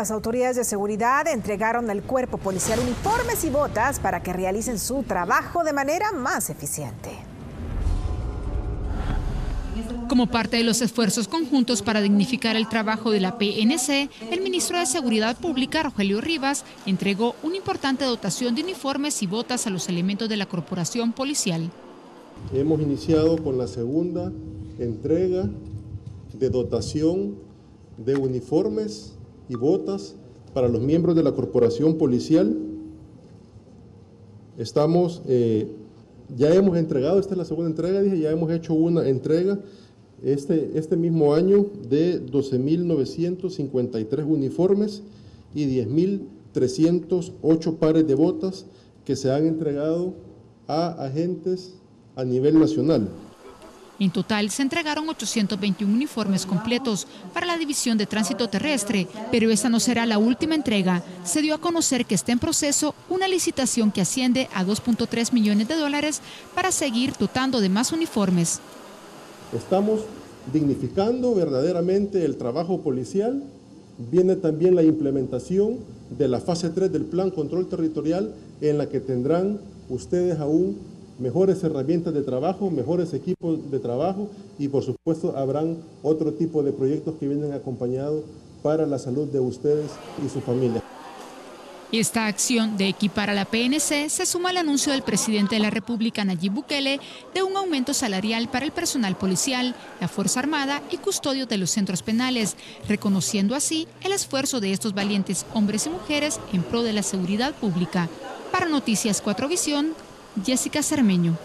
Las autoridades de seguridad entregaron al cuerpo policial uniformes y botas para que realicen su trabajo de manera más eficiente. Como parte de los esfuerzos conjuntos para dignificar el trabajo de la PNC, el ministro de Seguridad Pública, Rogelio Rivas, entregó una importante dotación de uniformes y botas a los elementos de la corporación policial. Hemos iniciado con la segunda entrega de dotación de uniformes y botas para los miembros de la corporación policial. Estamos, eh, ya hemos entregado, esta es la segunda entrega, dije, ya hemos hecho una entrega este, este mismo año de 12.953 uniformes y 10.308 pares de botas que se han entregado a agentes a nivel nacional. En total se entregaron 821 uniformes completos para la División de Tránsito Terrestre, pero esta no será la última entrega. Se dio a conocer que está en proceso una licitación que asciende a 2.3 millones de dólares para seguir dotando de más uniformes. Estamos dignificando verdaderamente el trabajo policial. Viene también la implementación de la fase 3 del Plan Control Territorial en la que tendrán ustedes aún mejores herramientas de trabajo, mejores equipos de trabajo y por supuesto habrán otro tipo de proyectos que vienen acompañados para la salud de ustedes y su familia. Esta acción de equipar a la PNC se suma al anuncio del presidente de la República, Nayib Bukele, de un aumento salarial para el personal policial, la Fuerza Armada y custodios de los centros penales, reconociendo así el esfuerzo de estos valientes hombres y mujeres en pro de la seguridad pública. Para Noticias 4 Visión, Jessica Cermeño.